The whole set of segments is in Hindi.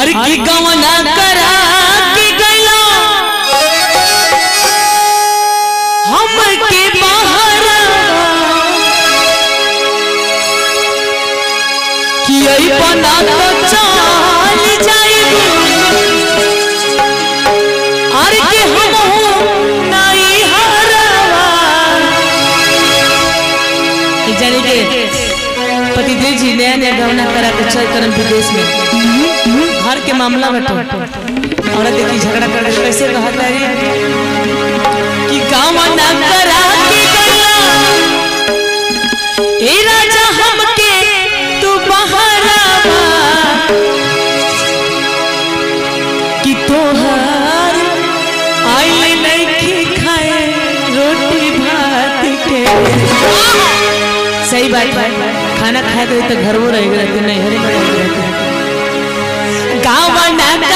अरे की गवना करा के गइला हम के बाहर। कि आई बना तो चल जाइबू अरे के हम नहीं हरवा जाने के पतिदेव जी नया नया गवना करा के चल करम विदेश में। घर के मामला बटो औरत देखी झगड़ा कर कैसे कहता है कि गाँव ना करा के गया। ए राजा हमके तू बहरावा कि तोहार आइले नहीं खाए रोटी भात के। सही बात खाना खाए तो तो घर वो रहेगा नहीं हरे में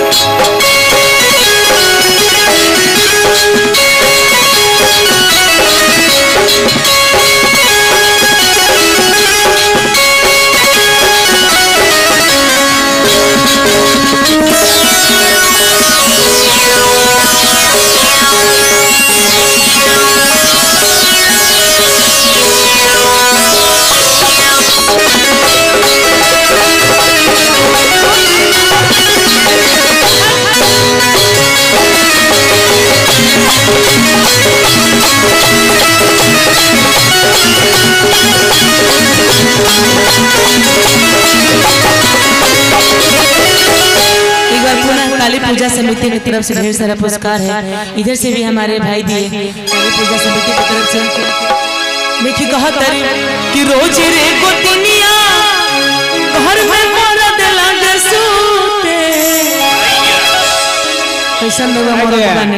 पूजा समिति की तरफ़ से ढेर सारा पुरस्कार है। इधर से भी हमारे भाई दिए पूजा समिति की तरफ़ से कहत तारी कि रोज रे गोतनिया घर में मरद लागे सूते। कैसन लोग मरद बने।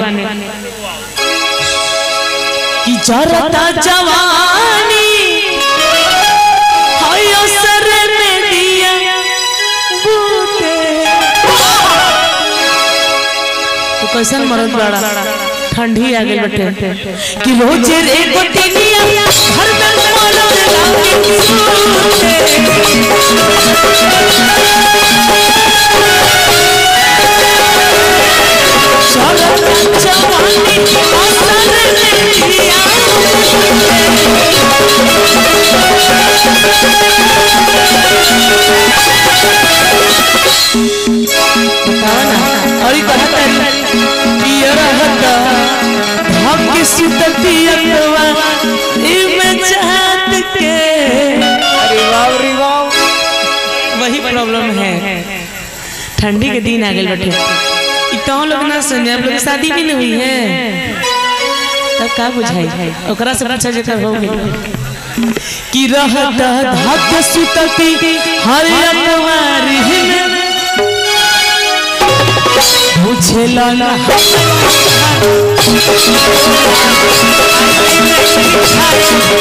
कि जरता जवानी कैसन मरद बड़ा ठंडी आ गई बटे कि रोज रे गोटिनिया घर में मरद लागे सूते चलत जवानी असर में दिया लेकिन बैठे। तो लोग ना सुने आप लोग शादी भी नहीं हुई है। तब का बुझाई? ओकरा से पूछा जेकर हो गई कि रहता भाग्य सुतती हर अनवार हिन मुझे लाना हर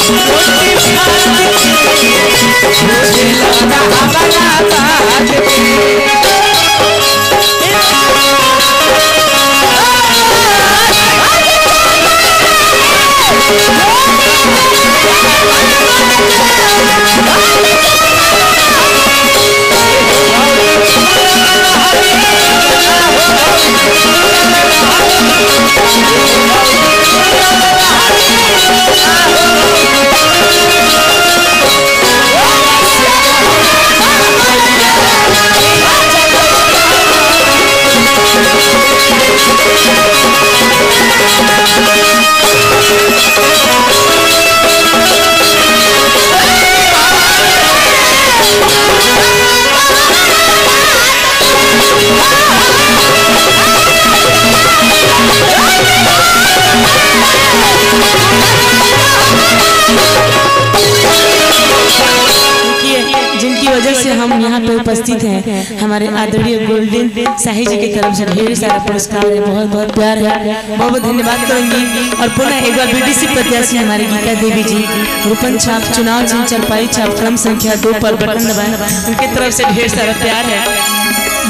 उपस्थित हैं। हमारे आदरणीय गोल्डन शाही जी की तरफ़ से ढेर सारा पुरस्कार है। बहुत बहुत प्यार है। बहुत बहुत धन्यवाद करेंगी। और पुनः एक बार बीडीसी प्रत्याशी हमारी गीता देवी जी, रूपन छाप, चुनाव चिन्ह चरपाई छाप, क्रम संख्या दो पर बटन दबाए। उनकी तरफ़ से ढेर सारा प्यार है।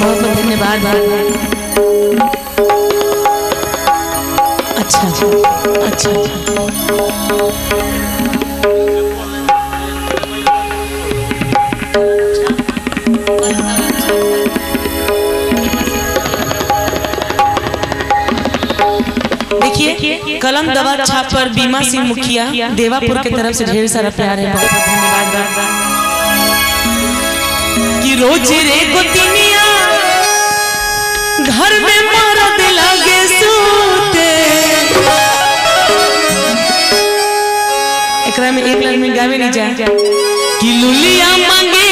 बहुत बहुत धन्यवाद। अच्छा अच्छा। देखिए कलम दवा छाप पर बीमा सिंह मुखिया देवापुर की तरफ़ से ढेर सारा प्यार है। बहुत बहुत धन्यवाद। कि रोज रे गोतिनिया घर में मरद लागे सूते। एकरा में एक लाइन में गावे नहीं जा। कि लुलिया मांगे का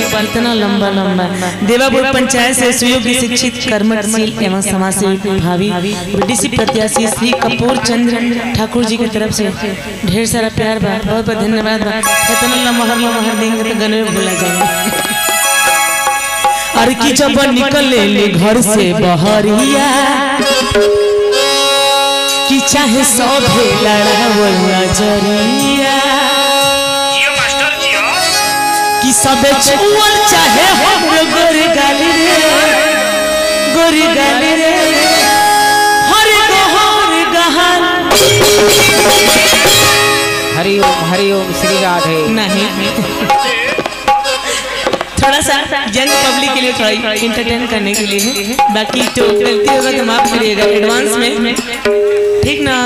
कितना लंबा लंबा। देवापुर पंचायत से सुयोग्य शिक्षित कर्मशील एवं समाजसेवी भावी बीडीसी प्रत्याशी श्री कपूर चंद्र ठाकुर जी की तरफ़ से ढेर सारा प्यार बा बहुत बहुत धन्यवाद बा इतना लंबा हर लंबा देंगे तो गने में भूला जाएँगे। अरे की जब निकले ले घर से बहरिया कि चाहे सब लड़ावल नज़रिया कि सबे छुअल चाहे हमरो गोरी गाली रे। गोरी गाली रे। हर गोहर गहन। हरिओम हरिओम श्री राधे। नहीं। थोड़ा सा यंग पब्लिक के लिए थोड़ा इंटरटेन करने के लिए बाकी तो गलती होगा तो माफ़ करिएगा एडवांस में। ठीक ना?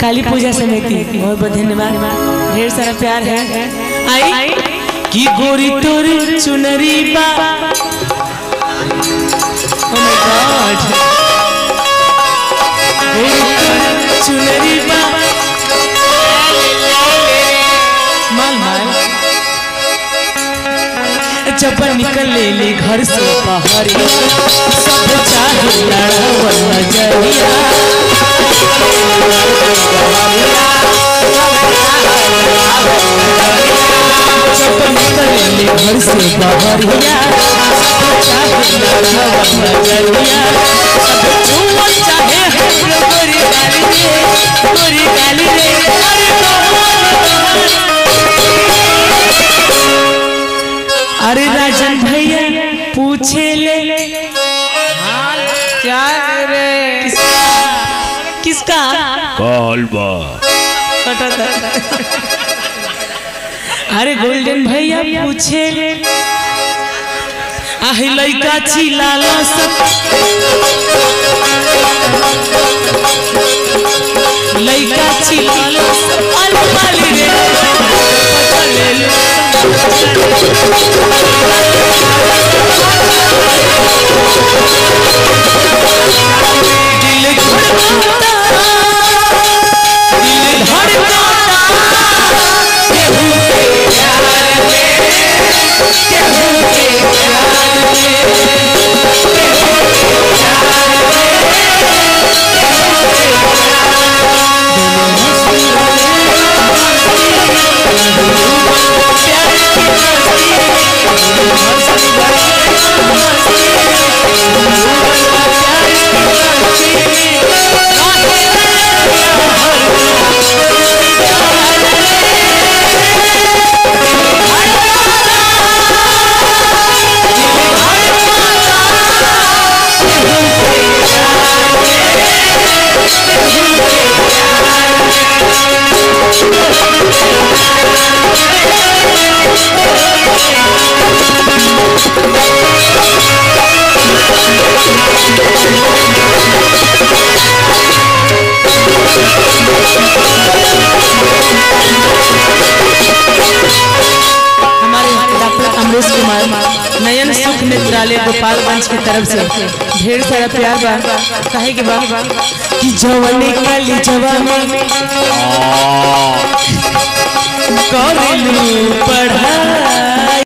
काली पूजा समिति बहुत बहुत धन्यवाद। ढेर सारा प्यार है। आई कि गोरी तोरी चुनरी बा। Oh my God. गोरी तोरी चुनरी बा। माल माल। निकले ले घर से बाहर, सब चाहे नज़रिया। निकले घर से बाहरिया सब चाहे लड़ावल नज़रिया सब चुमन चाहे हमरो गोरी गाली रे? गोरी गाली रे अरे राजन भैया पूछे ले क्या रे किसका कालबा कटा था। अरे गोल्डन भैया पूछे। आही लइका चिल्लाला सब। लइका चिल्लाला सब। अलमाली रे। पकड़ ले ले। दिल अमरीश कुमार नयन सुख नेत्रालय गोपालगंज की तरफ़ से। ढेर सारा प्यार बा। कहे के बा? कि जवानी काली जवानी करेलू पढ़ाई।